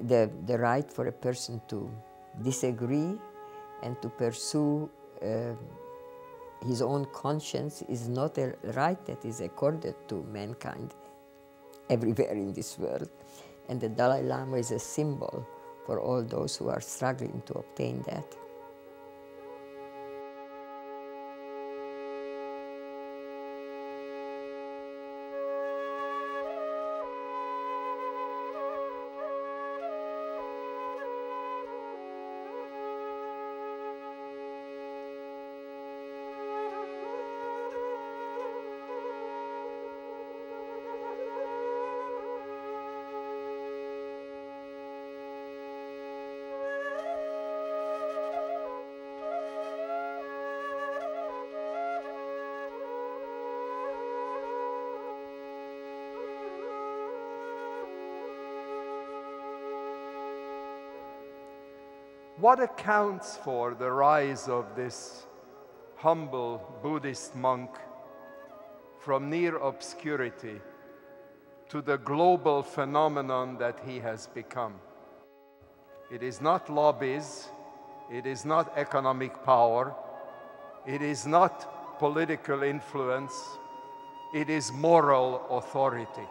the, the right for a person to disagree and to pursue uh, his own conscience is not a right that is accorded to mankind everywhere in this world. And the Dalai Lama is a symbol for all those who are struggling to obtain that. What accounts for the rise of this humble Buddhist monk from near obscurity to the global phenomenon that he has become? It is not lobbies, it is not economic power, it is not political influence, it is moral authority.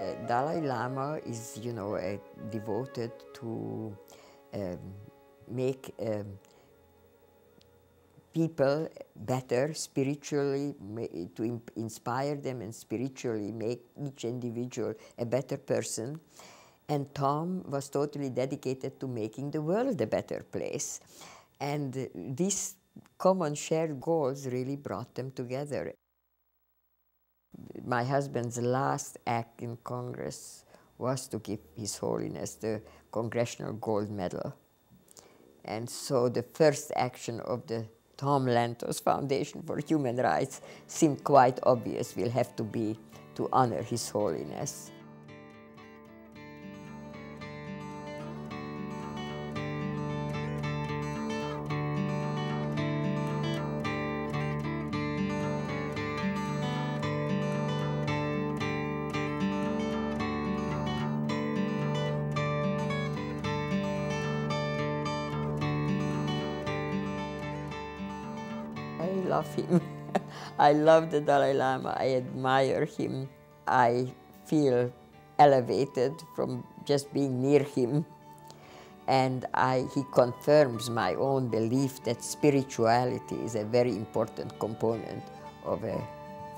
Uh, Dalai Lama is, you know, uh, devoted to um, make um, people better spiritually, to in inspire them and spiritually make each individual a better person. And Tom was totally dedicated to making the world a better place. And these common shared goals really brought them together. My husband's last act in Congress was to give His Holiness the Congressional Gold Medal. And so the first action of the Tom Lantos Foundation for Human Rights seemed quite obvious will have to be to honor His Holiness. Love him. I love the Dalai Lama. I admire him. I feel elevated from just being near him. And I, he confirms my own belief that spirituality is a very important component of a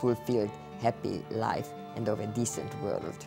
fulfilled, happy life and of a decent world.